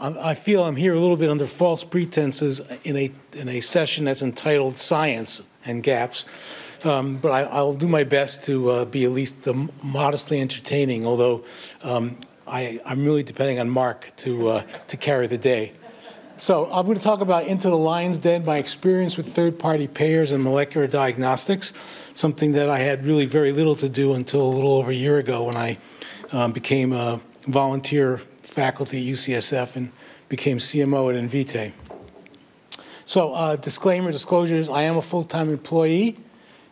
I feel I'm here a little bit under false pretenses in a, in a session that's entitled Science and Gaps. Um, but I, will do my best to uh, be at least um, modestly entertaining, although um, I, am really depending on Mark to, uh, to carry the day. So I'm going to talk about Into the Lion's Den, my experience with third-party payers and molecular diagnostics, something that I had really very little to do until a little over a year ago when I um, became a volunteer faculty at UCSF and became CMO at Invitae. So uh, disclaimer, disclosures, I am a full-time employee.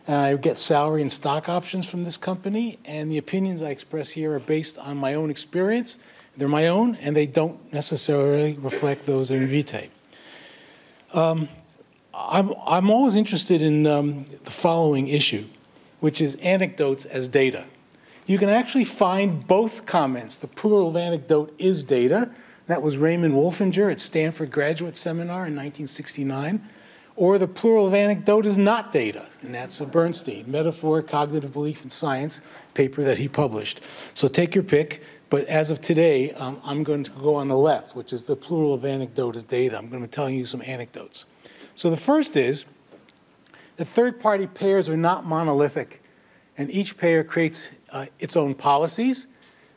I get salary and stock options from this company, and the opinions I express here are based on my own experience they're my own, and they don't necessarily reflect those of Invitae. Um, I'm, I'm always interested in um, the following issue, which is anecdotes as data. You can actually find both comments. The plural of anecdote is data. That was Raymond Wolfinger at Stanford Graduate Seminar in 1969. Or the plural of anecdote is not data, and that's a Bernstein, Metaphor, Cognitive Belief in Science paper that he published. So take your pick. But as of today, um, I'm going to go on the left, which is the plural of anecdote is data. I'm going to be telling you some anecdotes. So the first is that third-party payers are not monolithic, and each payer creates uh, its own policies,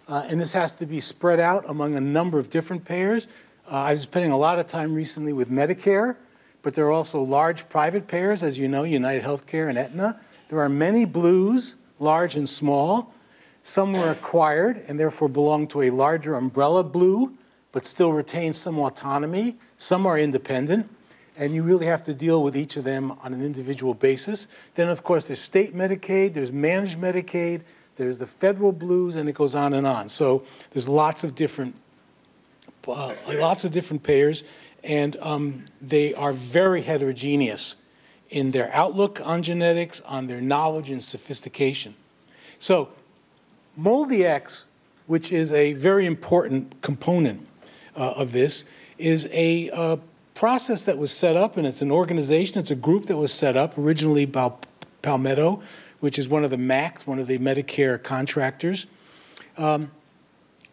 uh, and this has to be spread out among a number of different payers. Uh, I was spending a lot of time recently with Medicare, but there are also large private payers, as you know, United Healthcare and Aetna. There are many blues, large and small. Some were acquired and therefore belong to a larger umbrella blue, but still retain some autonomy. Some are independent, and you really have to deal with each of them on an individual basis. Then, of course, there's state Medicaid, there's managed Medicaid, there's the federal blues, and it goes on and on. So there's lots of different, uh, lots of different payers, and um, they are very heterogeneous in their outlook on genetics, on their knowledge and sophistication. So MolDX, which is a very important component uh, of this, is a uh, process that was set up, and it's an organization, it's a group that was set up originally by Palmetto, which is one of the MACs, one of the Medicare contractors. Um,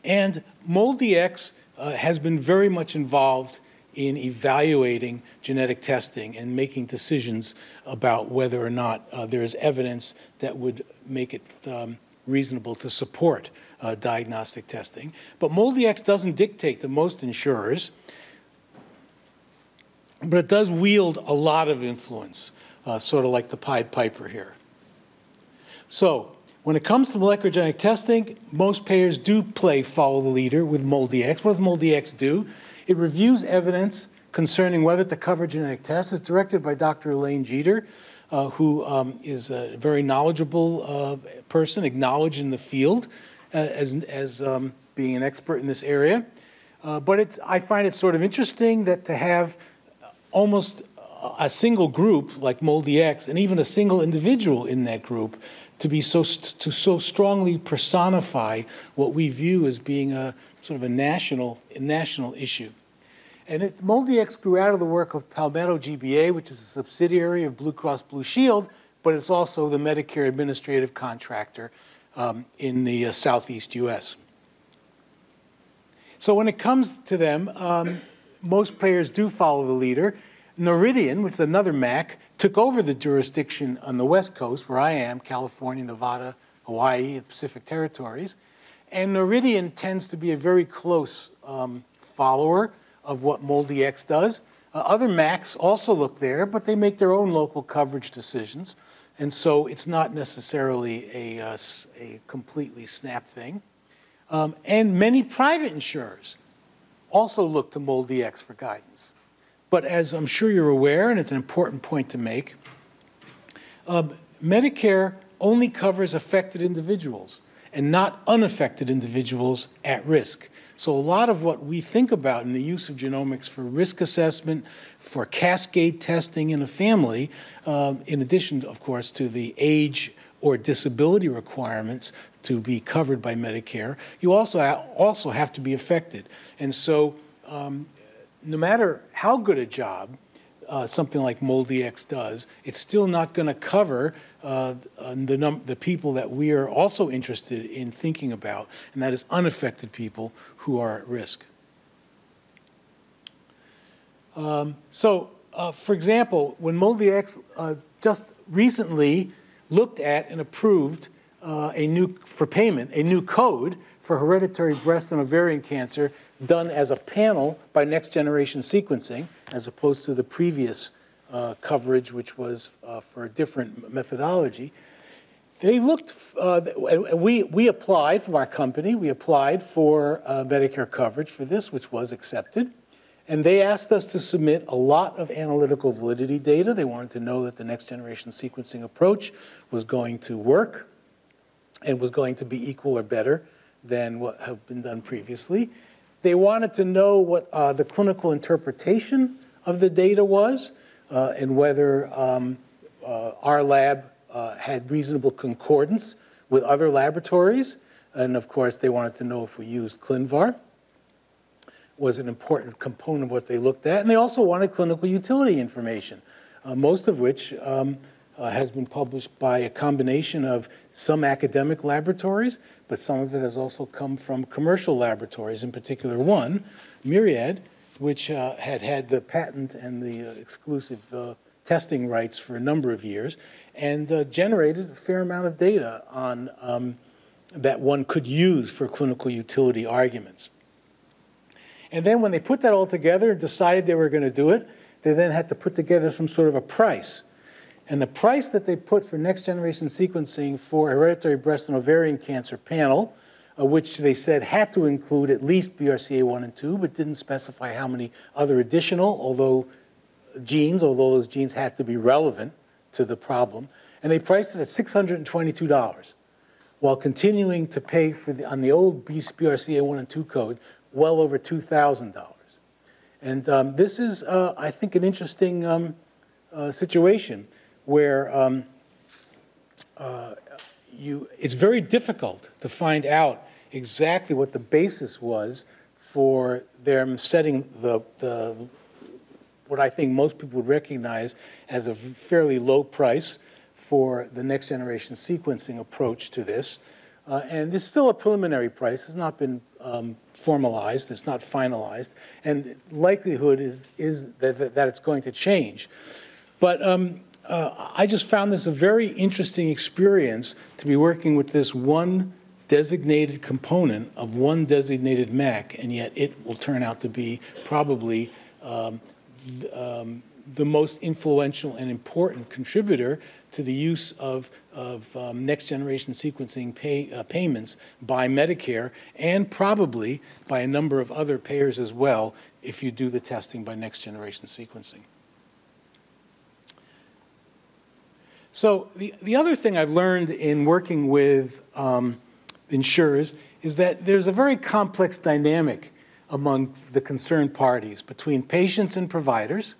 and MolDX uh, has been very much involved in evaluating genetic testing and making decisions about whether or not uh, there is evidence that would make it um, reasonable to support uh, diagnostic testing. But MolDX doesn't dictate to most insurers, but it does wield a lot of influence, uh, sort of like the Pied Piper here. So when it comes to molecular genetic testing, most payers do play follow the leader with MolDX. What does MolDX do? It reviews evidence concerning whether to cover genetic tests. It's directed by Dr. Elaine Jeter, uh, who um, is a very knowledgeable uh, person, acknowledged in the field uh, as, as um, being an expert in this area. Uh, but I find it sort of interesting that to have almost a single group like MolDX and even a single individual in that group to be so to so strongly personify what we view as being a sort of a national a national issue. And it, grew out of the work of Palmetto GBA, which is a subsidiary of Blue Cross Blue Shield, but it's also the Medicare administrative contractor um, in the uh, southeast US. So when it comes to them, um, most players do follow the leader. Noridian, which is another MAC, took over the jurisdiction on the West Coast, where I am, California, Nevada, Hawaii, the Pacific Territories. And Noridian tends to be a very close um, follower of what MolDX does. Uh, other MACs also look there, but they make their own local coverage decisions. And so it's not necessarily a, uh, a completely snap thing. Um, and many private insurers also look to MolDX for guidance. But as I'm sure you're aware, and it's an important point to make, um, Medicare only covers affected individuals and not unaffected individuals at risk. So a lot of what we think about in the use of genomics for risk assessment, for cascade testing in a family, um, in addition, of course, to the age or disability requirements to be covered by Medicare, you also, ha also have to be affected. And so um, no matter how good a job uh, something like MolDX does, it's still not going to cover uh, the, the people that we are also interested in thinking about, and that is unaffected people who are at risk. Um, so, uh, for example, when MolDX uh, just recently looked at and approved uh, a new, for payment, a new code for hereditary breast and ovarian cancer done as a panel by next generation sequencing, as opposed to the previous uh, coverage, which was uh, for a different methodology. They looked, uh, we, we applied from our company, we applied for uh, Medicare coverage for this, which was accepted. And they asked us to submit a lot of analytical validity data. They wanted to know that the next generation sequencing approach was going to work and was going to be equal or better than what had been done previously. They wanted to know what uh, the clinical interpretation of the data was uh, and whether um, uh, our lab uh, had reasonable concordance with other laboratories. And of course, they wanted to know if we used ClinVar was an important component of what they looked at. And they also wanted clinical utility information, uh, most of which um, has been published by a combination of some academic laboratories, but some of it has also come from commercial laboratories, in particular one, Myriad, which uh, had had the patent and the uh, exclusive uh, testing rights for a number of years, and uh, generated a fair amount of data on um, that one could use for clinical utility arguments. And then when they put that all together and decided they were going to do it, they then had to put together some sort of a price. And the price that they put for next generation sequencing for hereditary breast and ovarian cancer panel, uh, which they said had to include at least BRCA1 and 2, but didn't specify how many other additional, although genes, although those genes had to be relevant to the problem. And they priced it at $622 while continuing to pay for the, on the old BRCA1 and 2 code well over $2,000. And um, this is, uh, I think, an interesting um, uh, situation where um, uh, you, it's very difficult to find out exactly what the basis was for them setting the, the what I think most people would recognize as a fairly low price for the next generation sequencing approach to this. Uh, and it's still a preliminary price. It's not been um, formalized. It's not finalized. And likelihood is, is that, that it's going to change. But um, uh, I just found this a very interesting experience to be working with this one designated component of one designated MAC, and yet it will turn out to be probably um, um, the most influential and important contributor to the use of, of um, next generation sequencing pay, uh, payments by Medicare and probably by a number of other payers as well if you do the testing by next generation sequencing. So the, the other thing I've learned in working with um, insurers is that there's a very complex dynamic among the concerned parties between patients and providers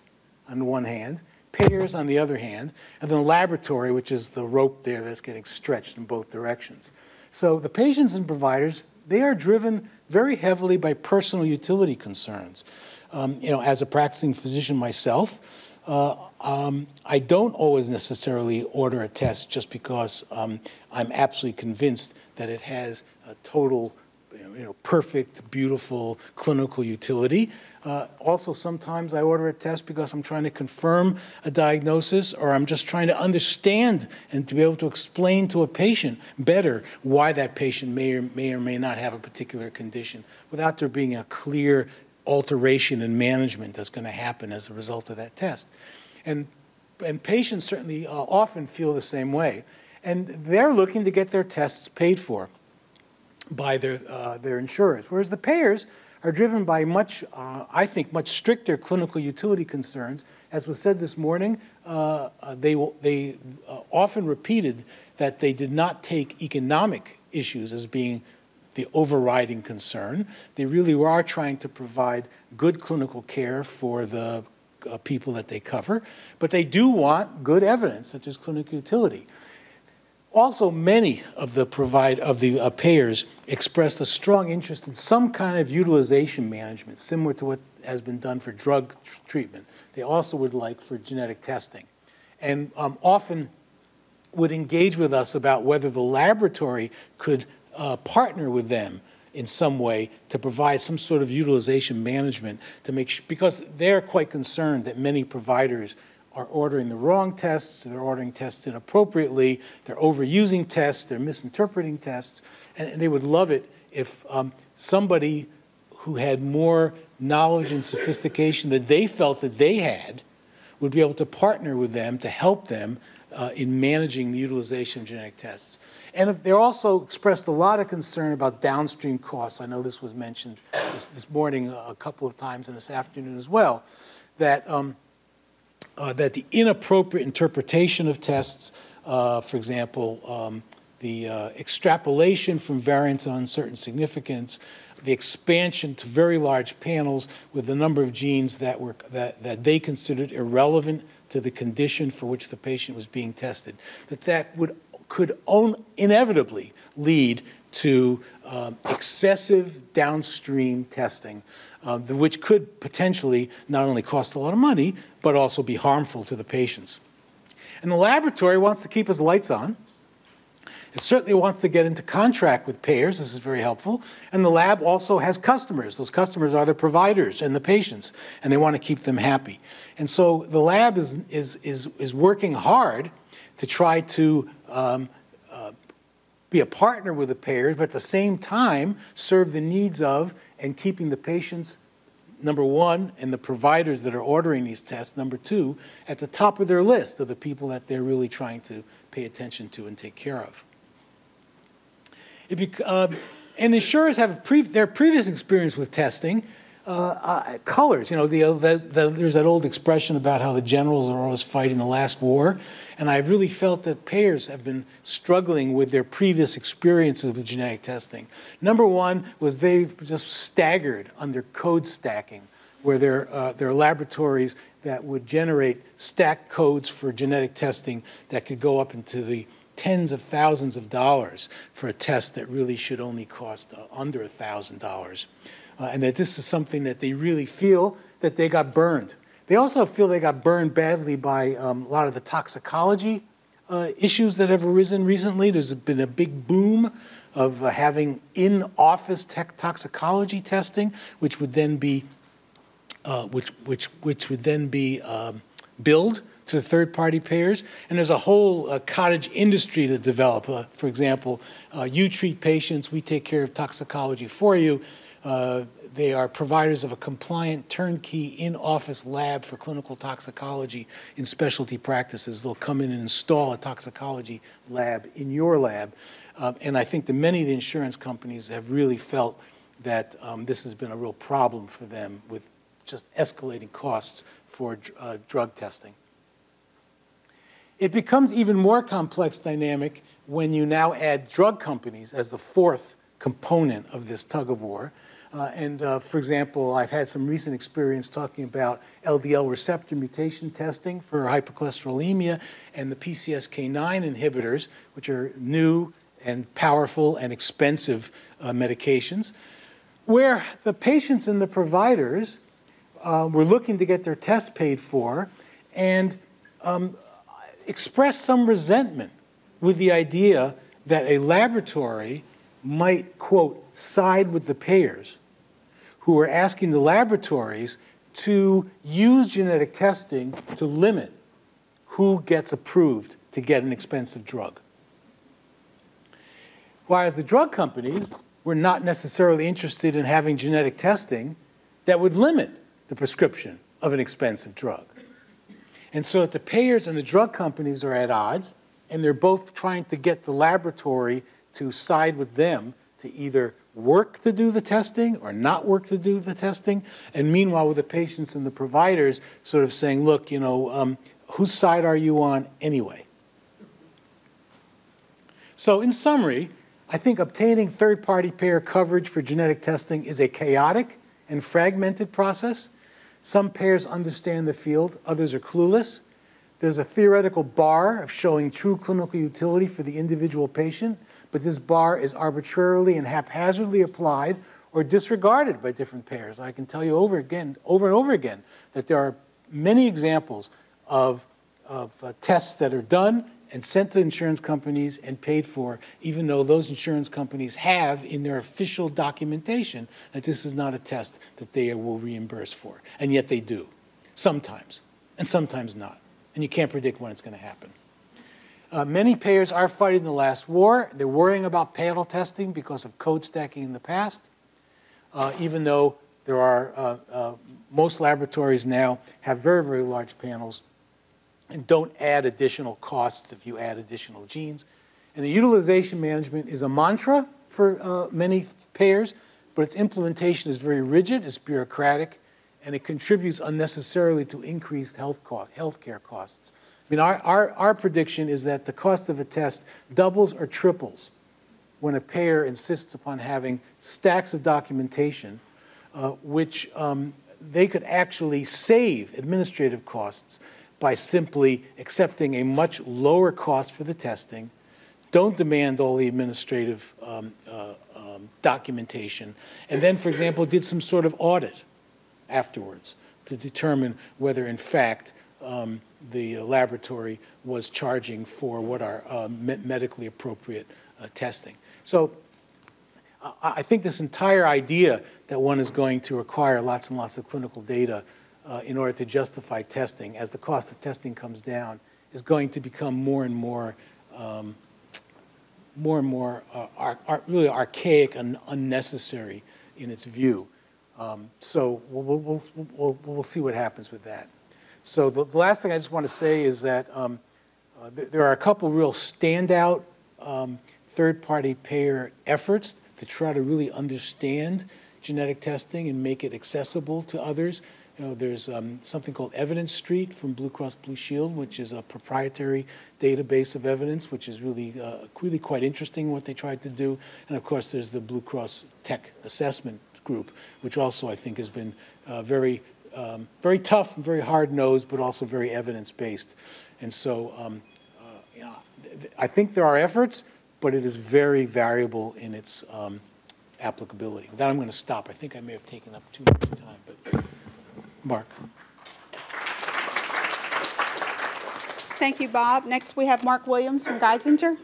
on the one hand, payers on the other hand, and then the laboratory, which is the rope there that's getting stretched in both directions. So the patients and providers, they are driven very heavily by personal utility concerns. Um, you know, as a practicing physician myself, uh, um, I don't always necessarily order a test just because um, I'm absolutely convinced that it has a total you know, perfect, beautiful clinical utility. Uh, also, sometimes I order a test because I'm trying to confirm a diagnosis or I'm just trying to understand and to be able to explain to a patient better why that patient may or may, or may not have a particular condition without there being a clear alteration in management that's going to happen as a result of that test. And, and patients certainly uh, often feel the same way. And they're looking to get their tests paid for by their, uh, their insurers, whereas the payers are driven by much, uh, I think, much stricter clinical utility concerns. As was said this morning, uh, uh they, they uh, often repeated that they did not take economic issues as being the overriding concern. They really are trying to provide good clinical care for the uh, people that they cover, but they do want good evidence, such as clinical utility. Also, many of the provide of the uh, payers expressed a strong interest in some kind of utilization management, similar to what has been done for drug tr treatment. They also would like for genetic testing, and um, often would engage with us about whether the laboratory could uh, partner with them in some way to provide some sort of utilization management to make sure, because they're quite concerned that many providers are ordering the wrong tests, they're ordering tests inappropriately, they're overusing tests, they're misinterpreting tests, and, and they would love it if um, somebody who had more knowledge and sophistication that they felt that they had would be able to partner with them to help them uh, in managing the utilization of genetic tests. And they also expressed a lot of concern about downstream costs. I know this was mentioned this, this morning a couple of times and this afternoon as well, that, um, uh, that the inappropriate interpretation of tests, uh, for example, um, the uh, extrapolation from variants of uncertain significance, the expansion to very large panels with the number of genes that, were, that, that they considered irrelevant to the condition for which the patient was being tested, that that would, could inevitably lead to um, excessive downstream testing, uh, which could potentially not only cost a lot of money, but also be harmful to the patients. And the laboratory wants to keep its lights on, it certainly wants to get into contract with payers. This is very helpful. And the lab also has customers. Those customers are the providers and the patients, and they want to keep them happy. And so the lab is, is, is, is working hard to try to um, uh, be a partner with the payers, but at the same time serve the needs of and keeping the patients number one, and the providers that are ordering these tests, number two, at the top of their list of the people that they're really trying to pay attention to and take care of. It uh, and insurers have pre their previous experience with testing. Uh, uh, colors, you know, the, the, the, there's that old expression about how the generals are always fighting the last war. And I've really felt that payers have been struggling with their previous experiences with genetic testing. Number one was they just staggered under code stacking, where there, uh, there are laboratories that would generate stacked codes for genetic testing that could go up into the tens of thousands of dollars for a test that really should only cost uh, under $1,000. Uh, and that this is something that they really feel that they got burned. They also feel they got burned badly by um, a lot of the toxicology uh, issues that have arisen recently. There's been a big boom of uh, having in-office tech toxicology testing, which would then be, uh, which, which, which would then be um, billed to the third-party payers. And there's a whole uh, cottage industry to develop. Uh, for example, uh, you treat patients, we take care of toxicology for you. Uh, they are providers of a compliant turnkey in-office lab for clinical toxicology in specialty practices. They'll come in and install a toxicology lab in your lab. Um, and I think that many of the insurance companies have really felt that um, this has been a real problem for them with just escalating costs for uh, drug testing. It becomes even more complex dynamic when you now add drug companies as the fourth component of this tug of war. Uh, and uh, for example, I've had some recent experience talking about LDL receptor mutation testing for hypercholesterolemia and the PCSK9 inhibitors, which are new and powerful and expensive uh, medications, where the patients and the providers uh, were looking to get their tests paid for, and um, expressed some resentment with the idea that a laboratory might, quote, side with the payers who are asking the laboratories to use genetic testing to limit who gets approved to get an expensive drug. Whereas the drug companies were not necessarily interested in having genetic testing that would limit the prescription of an expensive drug. And so the payers and the drug companies are at odds, and they're both trying to get the laboratory to side with them to either work to do the testing or not work to do the testing. And meanwhile, with the patients and the providers sort of saying, look, you know, um, whose side are you on anyway? So, in summary, I think obtaining third party payer coverage for genetic testing is a chaotic and fragmented process. Some payers understand the field, others are clueless. There's a theoretical bar of showing true clinical utility for the individual patient, but this bar is arbitrarily and haphazardly applied or disregarded by different payers. I can tell you over again, over and over again, that there are many examples of, of uh, tests that are done and sent to insurance companies and paid for, even though those insurance companies have in their official documentation that this is not a test that they will reimburse for. And yet they do, sometimes, and sometimes not. And you can't predict when it's going to happen. Uh, many payers are fighting the last war. They're worrying about panel testing because of code stacking in the past, uh, even though there are, uh, uh, most laboratories now have very, very large panels and don't add additional costs if you add additional genes. And the utilization management is a mantra for uh, many payers, but its implementation is very rigid, it's bureaucratic, and it contributes unnecessarily to increased health co- healthcare costs. I mean, our, our, our prediction is that the cost of a test doubles or triples when a payer insists upon having stacks of documentation, uh, which um, they could actually save administrative costs by simply accepting a much lower cost for the testing, don't demand all the administrative um, uh, um, documentation, and then, for example, did some sort of audit afterwards to determine whether, in fact, um, the laboratory was charging for what are uh, me- medically appropriate uh, testing. So I I think this entire idea that one is going to require lots and lots of clinical data uh, in order to justify testing, as the cost of testing comes down, is going to become more and more, um, more and more uh, ar- ar- really archaic and unnecessary in its view. Um, so we'll, we'll, we'll, we'll, see what happens with that. So the the last thing I just want to say is that um, uh, th- there are a couple real standout um, third-party payer efforts to try to really understand genetic testing and make it accessible to others. You know, there's um, something called Evidence Street from Blue Cross Blue Shield, which is a proprietary database of evidence, which is really, uh, really quite interesting what they tried to do. And of course, there's the Blue Cross Tech Assessment Group, which also I think has been uh, very, um, very tough and very hard nosed, but also very evidence based. And so, um, uh, I think there are efforts, but it is very variable in its um, applicability. With that, I'm going to stop. I think I may have taken up too much time, Mark. Thank you, Bob. Next, we have Mark Williams from Geisinger.